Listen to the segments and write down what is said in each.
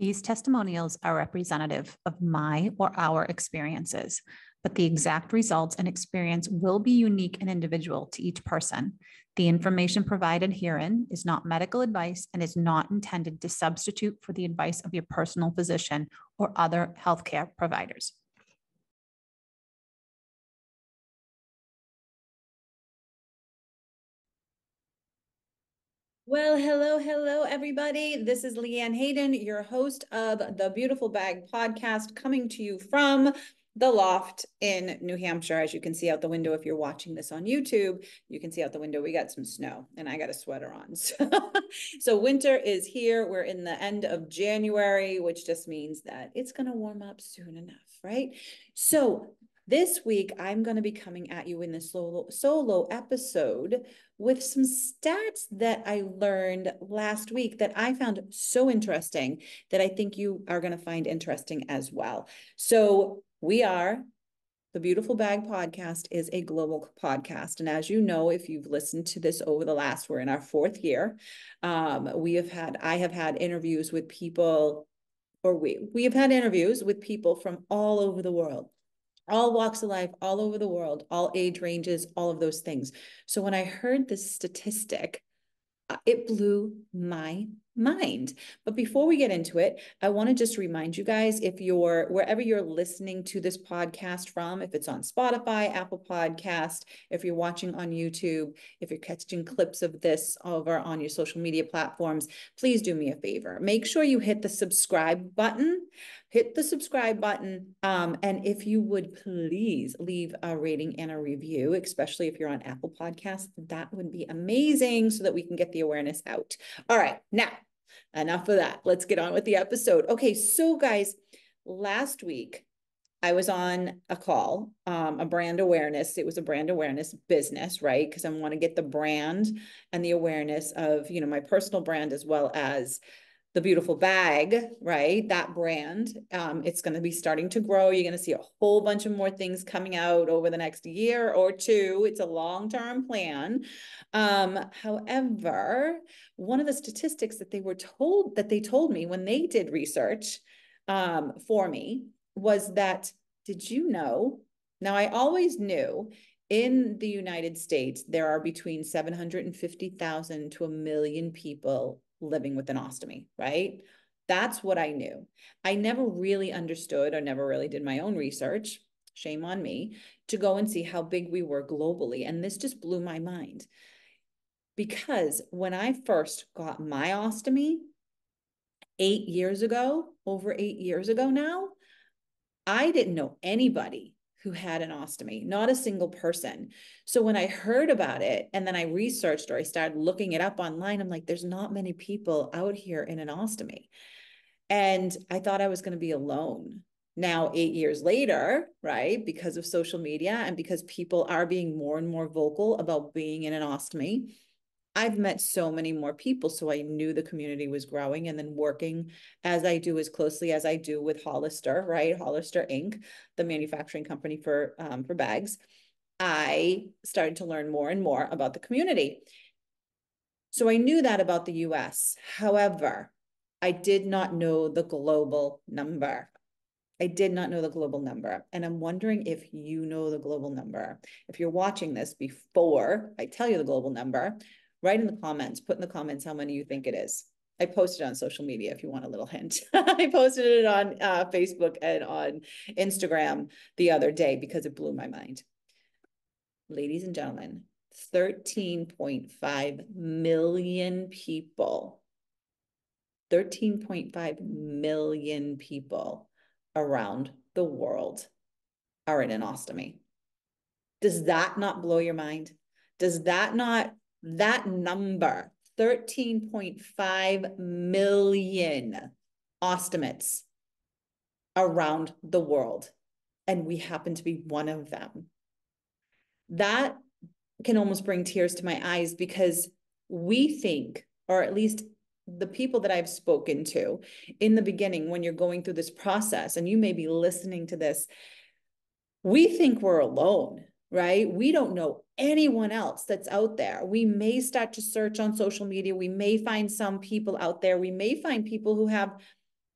These testimonials are representative of my or our experiences, but the exact results and experience will be unique and individual to each person. The information provided herein is not medical advice and is not intended to substitute for the advice of your personal physician or other healthcare providers. Well, hello, hello, everybody. This is LeeAnne Hayden, your host of the Beautiful Bag podcast, coming to you from the loft in New Hampshire. As you can see out the window, if you're watching this on YouTube, you can see out the window, we got some snow and I got a sweater on. So, so winter is here. We're in the end of January, which just means that it's going to warm up soon enough, right? So, this week, I'm going to be coming at you in this solo, solo episode with some stats that I learned last week that I found so interesting that I think you are going to find interesting as well. So, we are the Beautiful Bag podcast is a global podcast. And as you know, if you've listened to this over the last, we're in our fourth year. Um, we have had, I have had interviews with people, or we, we have had interviews with people from all over the world all walks of life, all over the world, all age ranges, all of those things. So when I heard this statistic, uh, it blew my mind. But before we get into it, I want to just remind you guys if you're wherever you're listening to this podcast from, if it's on Spotify, Apple Podcast, if you're watching on YouTube, if you're catching clips of this over on your social media platforms, please do me a favor. Make sure you hit the subscribe button hit the subscribe button. Um, and if you would please leave a rating and a review, especially if you're on Apple Podcasts, that would be amazing so that we can get the awareness out. All right, now enough of that. Let's get on with the episode. Okay, so guys, last week I was on a call, um, a brand awareness. It was a brand awareness business, right? Because I want to get the brand and the awareness of, you know, my personal brand as well as the beautiful bag, right? That brand, um, it's going to be starting to grow. You're going to see a whole bunch of more things coming out over the next year or two. It's a long-term plan. Um, however, one of the statistics that they were told that they told me when they did research um, for me was that did you know? Now I always knew in the United States there are between 750,000 to a million people living with an ostomy, right? That's what I knew. I never really understood or never really did my own research, shame on me, to go and see how big we were globally. And this just blew my mind. Because when I first got my ostomy eight years ago, over eight years ago now, I didn't know anybody who had an ostomy, not a single person. So when I heard about it and then I researched or I started looking it up online, I'm like, there's not many people out here in an ostomy. And I thought I was going to be alone. Now, eight years later, right, because of social media and because people are being more and more vocal about being in an ostomy, I've met so many more people. So I knew the community was growing and then working as I do as closely as I do with Hollister, right? Hollister Inc., the manufacturing company for, um, for bags. I started to learn more and more about the community. So I knew that about the US. However, I did not know the global number. I did not know the global number. And I'm wondering if you know the global number. If you're watching this before I tell you the global number, write in the comments, put in the comments how many you think it is. I posted on social media if you want a little hint. I posted it on uh, Facebook and on Instagram the other day because it blew my mind. Ladies and gentlemen, 13.5 million people, 13.5 million people around the world are in an ostomy. Does that not blow your mind? Does that not that number, 13.5 million ostomates around the world. And we happen to be one of them. That can almost bring tears to my eyes because we think, or at least the people that I've spoken to in the beginning, when you're going through this process, and you may be listening to this, we think we're alone right? We don't know anyone else that's out there. We may start to search on social media. We may find some people out there. We may find people who have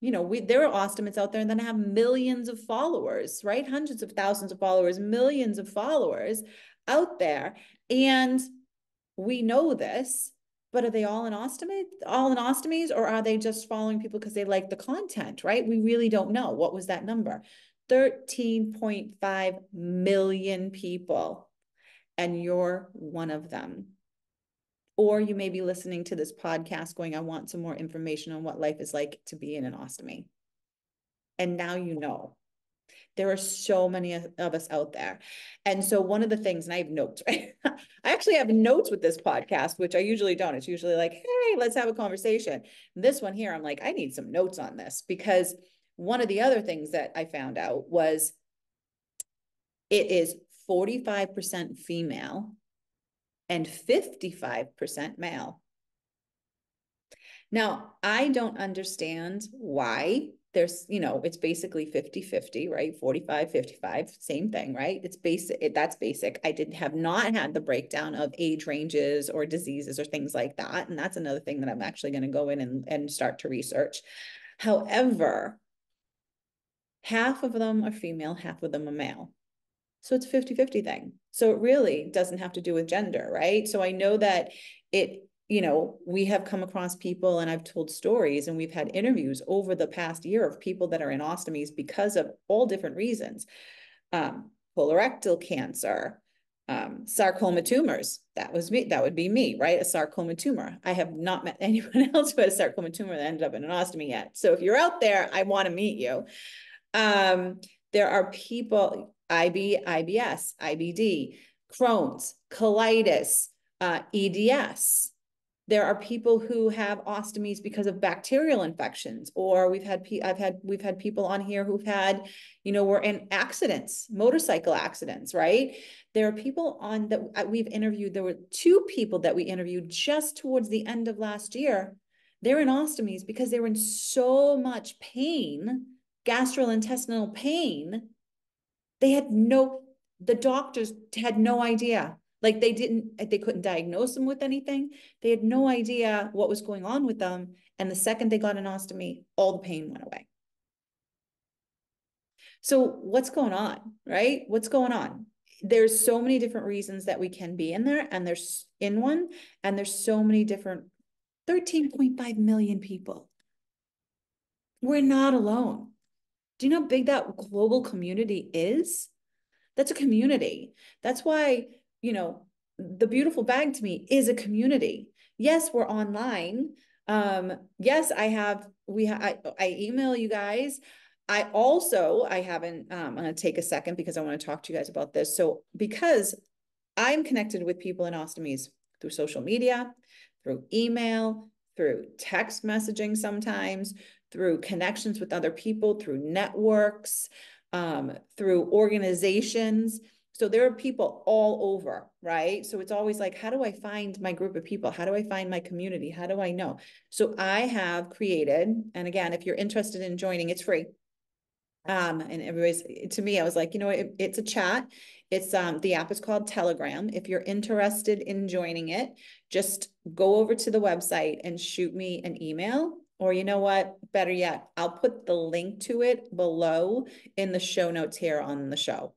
you know, we, there are ostomates out there and then have millions of followers, right? Hundreds of thousands of followers, millions of followers out there. And we know this, but are they all in ostomy, all in ostomies, or are they just following people because they like the content, right? We really don't know. What was that number? 13.5 million people, and you're one of them. Or you may be listening to this podcast going, I want some more information on what life is like to be in an ostomy. And now you know. There are so many of us out there. And so one of the things, and I have notes, right? I actually have notes with this podcast, which I usually don't. It's usually like, hey, let's have a conversation. This one here, I'm like, I need some notes on this because one of the other things that I found out was it is 45% female and 55% male. Now, I don't understand why there's, you know, it's basically 50 50, right? 45 55, same thing, right? It's basic, that's basic. I did have not had the breakdown of age ranges or diseases or things like that. And that's another thing that I'm actually going to go in and, and start to research. However, half of them are female, half of them are male. So it's a 50 50 thing. So it really doesn't have to do with gender, right? So I know that it, you know, we have come across people and I've told stories and we've had interviews over the past year of people that are in ostomies because of all different reasons. Um, colorectal cancer, um, sarcoma tumors. That was me. That would be me, right? A sarcoma tumor. I have not met anyone else who had a sarcoma tumor that ended up in an ostomy yet. So if you're out there, I want to meet you. Um, there are people, IB, IBS, IBD, Crohn's, colitis, uh, EDS. There are people who have ostomies because of bacterial infections, or we've had I've had we've had people on here who've had, you know, were in accidents, motorcycle accidents, right? There are people on that uh, we've interviewed. There were two people that we interviewed just towards the end of last year. They're in ostomies because they were in so much pain, gastrointestinal pain, they had no, the doctors had no idea. Like they didn't, they couldn't diagnose them with anything. They had no idea what was going on with them. And the second they got an ostomy, all the pain went away. So what's going on, right? What's going on? There's so many different reasons that we can be in there and there's in one, and there's so many different 13.5 million people. We're not alone. Do you know how big that global community is? That's a community. That's why, you know, the beautiful bag to me is a community. Yes, we're online. Um, yes, I have, we ha- I, I email you guys. I also, I haven't, um, I'm going to take a second because I want to talk to you guys about this. So, because I'm connected with people in ostomies through social media, through email, through text messaging sometimes, through connections with other people, through networks, um, through organizations. So there are people all over, right? So it's always like, how do I find my group of people? How do I find my community? How do I know? So I have created, and again, if you're interested in joining, it's free. Um, and everybody's to me, I was like, you know, it, it's a chat. It's um the app is called Telegram. If you're interested in joining it, just go over to the website and shoot me an email or you know what, better yet, I'll put the link to it below in the show notes here on the show.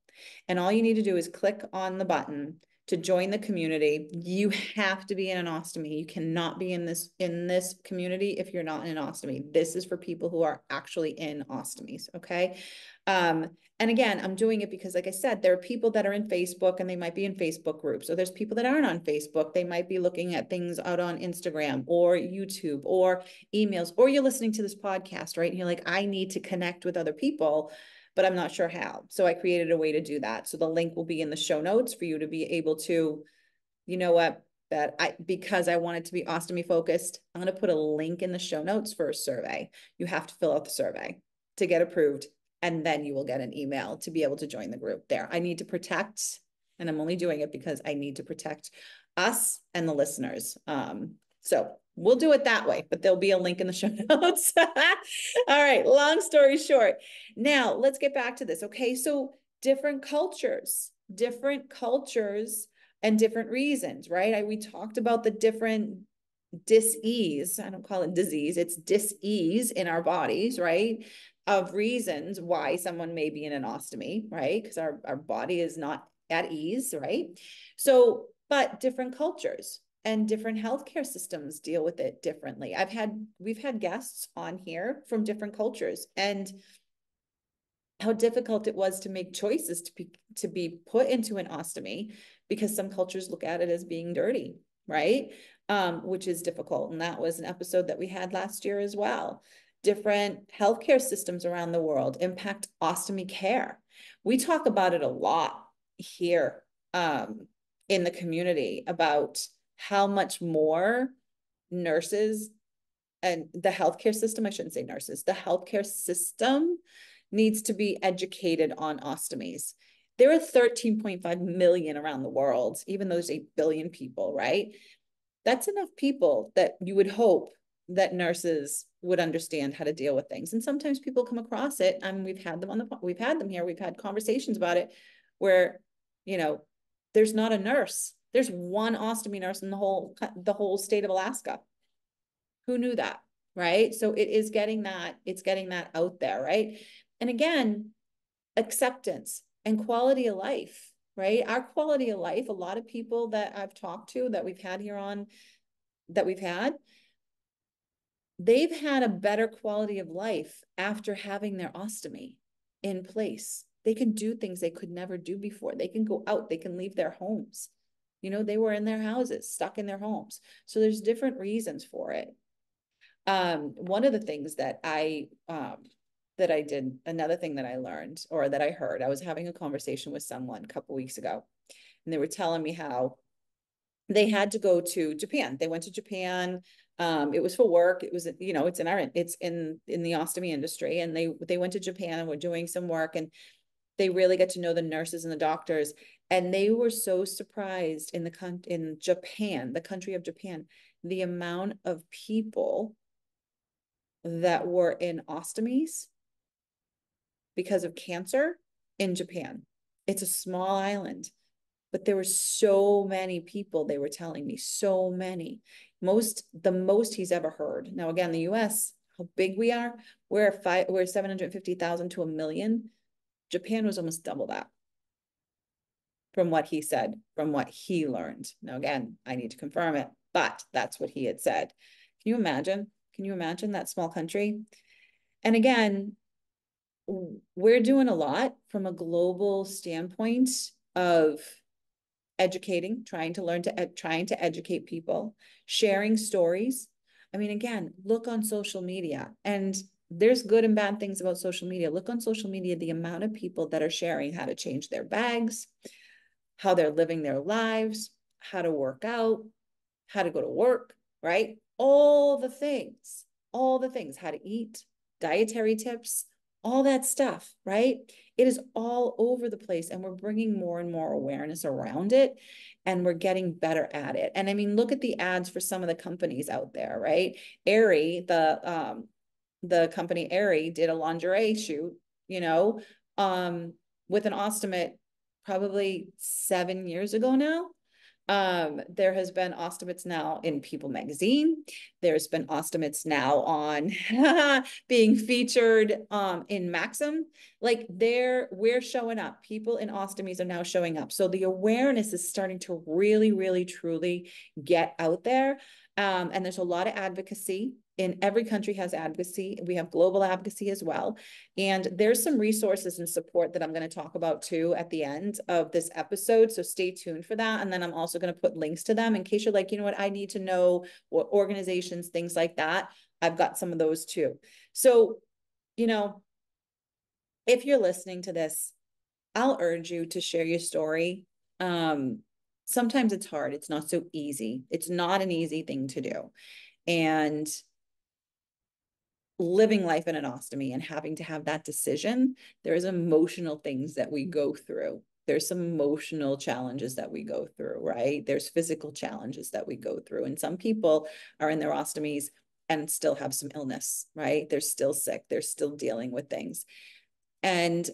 And all you need to do is click on the button to join the community. You have to be in an ostomy. You cannot be in this in this community if you're not in an ostomy. This is for people who are actually in ostomies, okay? Um, and again, I'm doing it because, like I said, there are people that are in Facebook and they might be in Facebook groups, or there's people that aren't on Facebook. They might be looking at things out on Instagram or YouTube or emails, or you're listening to this podcast, right? And you're like, I need to connect with other people, but I'm not sure how. So I created a way to do that. So the link will be in the show notes for you to be able to, you know what, that I because I wanted to be ostomy focused, I'm going to put a link in the show notes for a survey. You have to fill out the survey to get approved and then you will get an email to be able to join the group there. I need to protect, and I'm only doing it because I need to protect us and the listeners. Um, so we'll do it that way, but there'll be a link in the show notes. All right, long story short. Now let's get back to this. Okay, so different cultures, different cultures and different reasons, right? I, we talked about the different dis-ease, I don't call it disease, it's dis-ease in our bodies, right? Of reasons why someone may be in an ostomy, right? Because our, our body is not at ease, right? So, but different cultures and different healthcare systems deal with it differently. I've had, we've had guests on here from different cultures and how difficult it was to make choices to be to be put into an ostomy because some cultures look at it as being dirty right um, which is difficult and that was an episode that we had last year as well different healthcare systems around the world impact ostomy care we talk about it a lot here um, in the community about how much more nurses and the healthcare system i shouldn't say nurses the healthcare system needs to be educated on ostomies. There are 13.5 million around the world, even though there's 8 billion people, right? That's enough people that you would hope that nurses would understand how to deal with things. And sometimes people come across it. Mean, we've had them on the we've had them here. We've had conversations about it where, you know, there's not a nurse. There's one ostomy nurse in the whole the whole state of Alaska. Who knew that? Right. So it is getting that, it's getting that out there, right? And again, acceptance and quality of life, right? Our quality of life, a lot of people that I've talked to that we've had here on, that we've had, they've had a better quality of life after having their ostomy in place. They can do things they could never do before. They can go out, they can leave their homes. You know, they were in their houses, stuck in their homes. So there's different reasons for it. Um, one of the things that I um, that I did, another thing that I learned or that I heard, I was having a conversation with someone a couple weeks ago, and they were telling me how they had to go to Japan. They went to Japan. Um, it was for work. It was, you know, it's in our, it's in in the ostomy industry, and they they went to Japan and were doing some work, and they really got to know the nurses and the doctors, and they were so surprised in the con in Japan, the country of Japan, the amount of people that were in ostomies because of cancer in Japan. It's a small island, but there were so many people, they were telling me, so many. Most, the most he's ever heard. Now, again, the US, how big we are, we're five, we're 750,000 to a million. Japan was almost double that from what he said, from what he learned. Now, again, I need to confirm it, but that's what he had said. Can you imagine? Can you imagine that small country? And again, we're doing a lot from a global standpoint of educating, trying to learn to, trying to educate people, sharing stories. I mean, again, look on social media and there's good and bad things about social media. Look on social media, the amount of people that are sharing how to change their bags, how they're living their lives, how to work out, how to go to work, right? All the things, all the things, how to eat, dietary tips, all that stuff, right? It is all over the place and we're bringing more and more awareness around it and we're getting better at it. And I mean, look at the ads for some of the companies out there, right? Aerie, the um the company Aerie did a lingerie shoot, you know, um with an ostomate probably 7 years ago now um, there has been Ostomates now in People magazine. There's been Ostomates now on being featured um, in Maxim. Like there, we're showing up. People in ostomies are now showing up. So the awareness is starting to really, really, truly get out there. Um, and there's a lot of advocacy in every country has advocacy. We have global advocacy as well. And there's some resources and support that I'm going to talk about too at the end of this episode. So stay tuned for that. And then I'm also going to put links to them in case you're like, you know what, I need to know what organizations, things like that. I've got some of those too. So, you know, if you're listening to this, I'll urge you to share your story. Um, sometimes it's hard. It's not so easy. It's not an easy thing to do. And living life in an ostomy and having to have that decision, there's emotional things that we go through. There's some emotional challenges that we go through, right? There's physical challenges that we go through. And some people are in their ostomies and still have some illness, right? They're still sick. They're still dealing with things. And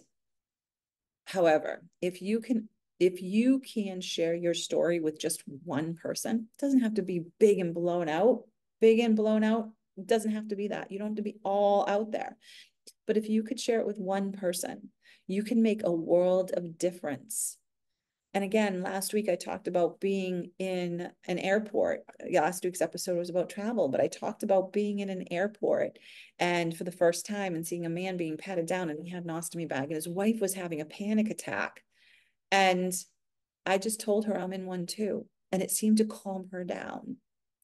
however, if you can if you can share your story with just one person, it doesn't have to be big and blown out, big and blown out. It doesn't have to be that. You don't have to be all out there. But if you could share it with one person, you can make a world of difference. And again, last week I talked about being in an airport. Last week's episode was about travel, but I talked about being in an airport and for the first time and seeing a man being patted down and he had an ostomy bag and his wife was having a panic attack. And I just told her I'm in one too. And it seemed to calm her down.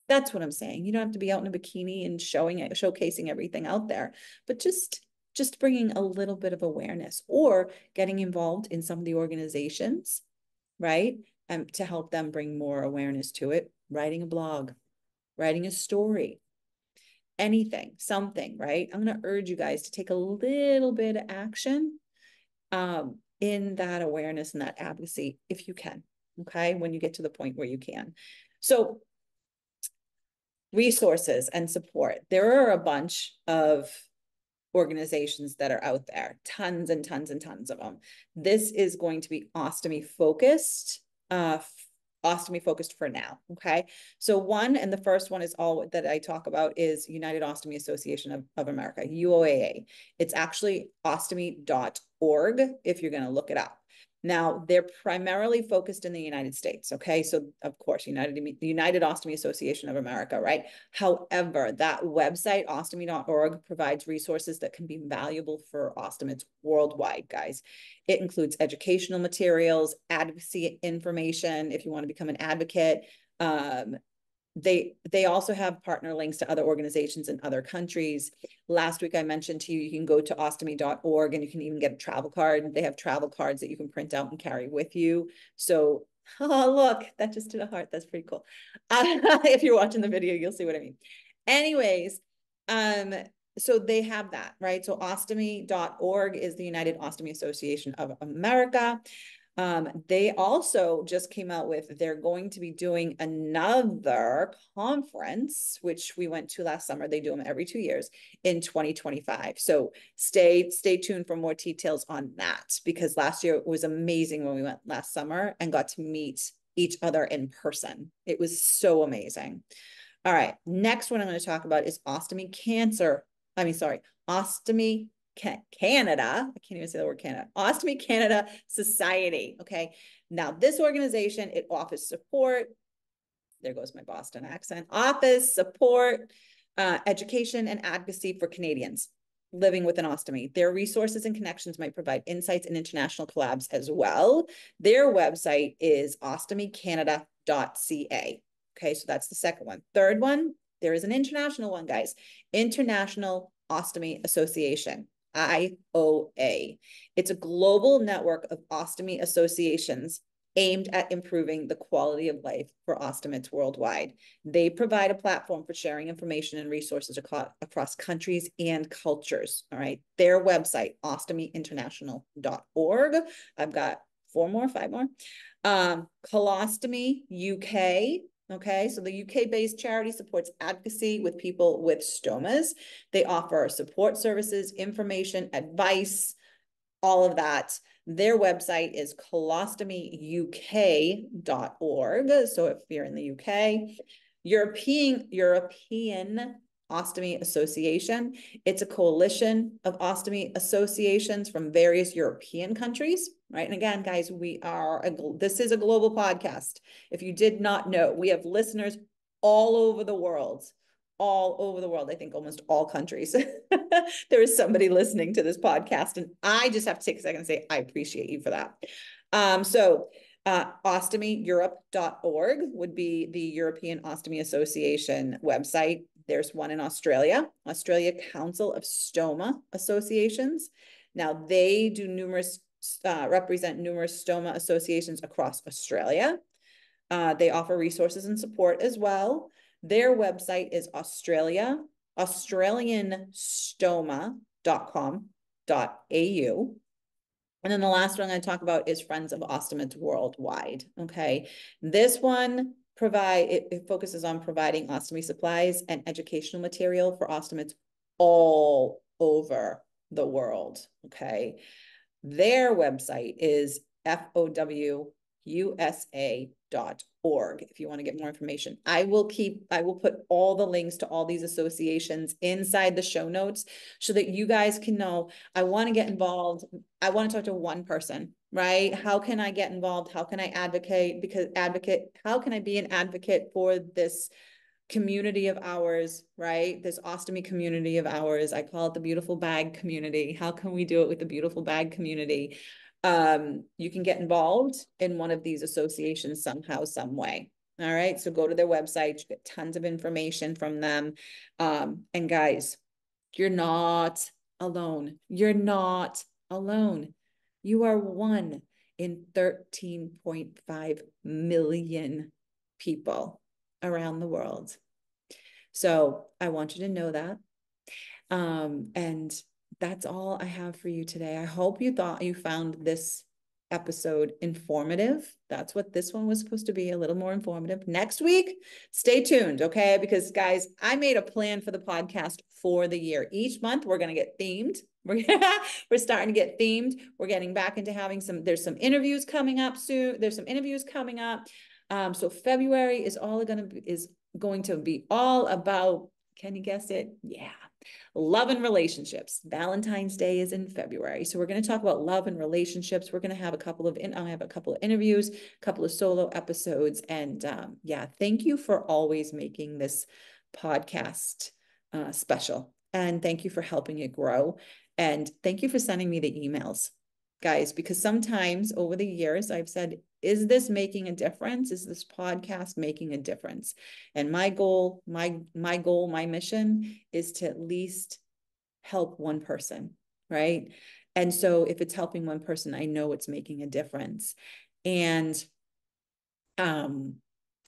That's what I'm saying. You don't have to be out in a bikini and showing it, showcasing everything out there, but just just bringing a little bit of awareness or getting involved in some of the organizations, right? Um, to help them bring more awareness to it, writing a blog, writing a story, anything, something, right? I'm going to urge you guys to take a little bit of action um, in that awareness and that advocacy if you can, okay? When you get to the point where you can. So resources and support. There are a bunch of organizations that are out there, tons and tons and tons of them. This is going to be ostomy focused, uh, ostomy focused for now. Okay. So one, and the first one is all that I talk about is United Ostomy Association of, of America, UOAA. It's actually ostomy.org if you're going to look it up. Now, they're primarily focused in the United States, okay? So, of course, United the United Ostomy Association of America, right? However, that website, ostomy.org, provides resources that can be valuable for ostomates worldwide, guys. It includes educational materials, advocacy information, if you want to become an advocate, um, they they also have partner links to other organizations in other countries. Last week I mentioned to you, you can go to ostomy.org and you can even get a travel card. They have travel cards that you can print out and carry with you. So, oh, look, that just did a heart. That's pretty cool. Uh, if you're watching the video, you'll see what I mean. Anyways, um, so they have that, right? So ostomy.org is the United Ostomy Association of America. Um, they also just came out with they're going to be doing another conference, which we went to last summer. They do them every two years in 2025. So stay stay tuned for more details on that because last year was amazing when we went last summer and got to meet each other in person. It was so amazing. All right, next one I'm going to talk about is ostomy cancer. I mean, sorry, ostomy Canada, I can't even say the word Canada, Ostomy Canada Society. Okay. Now, this organization, it offers support. There goes my Boston accent. Office support, uh, education, and advocacy for Canadians living with an ostomy. Their resources and connections might provide insights and international collabs as well. Their website is ostomycanada.ca. Okay, so that's the second one. Third one, there is an international one, guys. International Ostomy Association. IOA. It's a global network of ostomy associations aimed at improving the quality of life for ostomates worldwide. They provide a platform for sharing information and resources across, countries and cultures. All right. Their website, ostomyinternational.org. I've got four more, five more. Um, Colostomy UK, Okay, so the UK based charity supports advocacy with people with stomas. They offer support services, information, advice, all of that. Their website is colostomyuk.org. So if you're in the UK, European European Ostomy Association. It's a coalition of ostomy associations from various European countries, right? And again, guys, we are, a, this is a global podcast. If you did not know, we have listeners all over the world, all over the world. I think almost all countries. there is somebody listening to this podcast. And I just have to take a second and say, I appreciate you for that. Um, so uh, ostomyeurope.org would be the European Ostomy Association website. There's one in Australia, Australia Council of Stoma Associations. Now they do numerous, uh, represent numerous stoma associations across Australia. Uh, they offer resources and support as well. Their website is Australia, australianstoma.com.au. And then the last one I'm going to talk about is Friends of Ostomates Worldwide. Okay. This one provide, it, it focuses on providing ostomy supplies and educational material for ostomates all over the world, okay? Their website is fowusa.org if you want to get more information. I will keep, I will put all the links to all these associations inside the show notes so that you guys can know, I want to get involved. I want to talk to one person, right? How can I get involved? How can I advocate? Because advocate, how can I be an advocate for this community of ours, right? This ostomy community of ours. I call it the beautiful bag community. How can we do it with the beautiful bag community? um, you can get involved in one of these associations somehow, some way. All right. So go to their website, you get tons of information from them. Um, and guys, you're not alone. You're not alone. You are one in 13.5 million people around the world. So I want you to know that. Um, and that's all I have for you today. I hope you thought you found this episode informative. That's what this one was supposed to be a little more informative. Next week, stay tuned, okay? Because guys, I made a plan for the podcast for the year. Each month we're going to get themed. We're, we're starting to get themed. We're getting back into having some there's some interviews coming up soon. There's some interviews coming up. Um, so February is all going to be is going to be all about can you guess it? Yeah. Love and relationships. Valentine's Day is in February. So we're going to talk about love and relationships. We're going to have a couple of, I have a couple of interviews, a couple of solo episodes. And um, yeah, thank you for always making this podcast uh, special. And thank you for helping it grow. And thank you for sending me the emails, guys, because sometimes over the years I've said, is this making a difference? Is this podcast making a difference? And my goal, my my goal, my mission is to at least help one person, right? And so if it's helping one person, I know it's making a difference. And um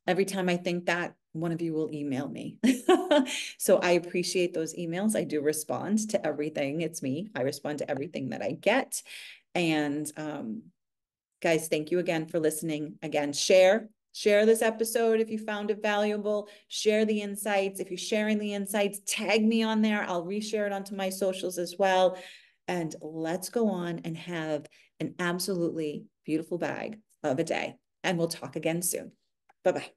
every time I think that, one of you will email me. so I appreciate those emails. I do respond to everything. It's me. I respond to everything that I get. And um, Guys, thank you again for listening. Again, share, share this episode if you found it valuable. Share the insights. If you're sharing the insights, tag me on there. I'll reshare it onto my socials as well. And let's go on and have an absolutely beautiful bag of a day. And we'll talk again soon. Bye bye.